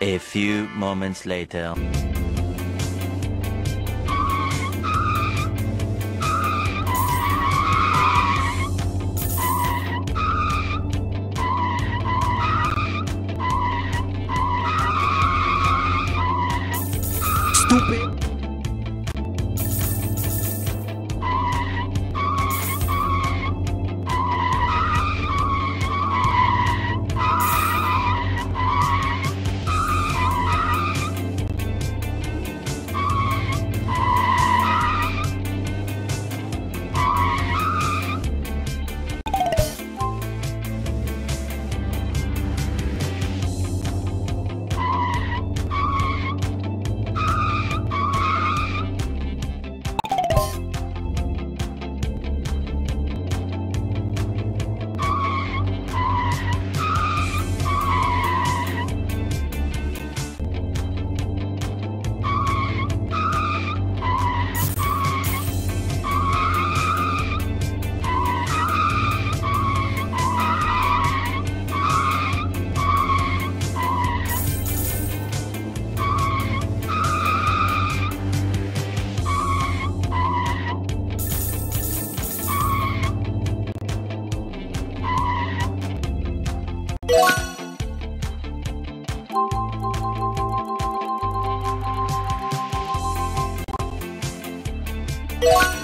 A few moments later. Stupid. Yeah.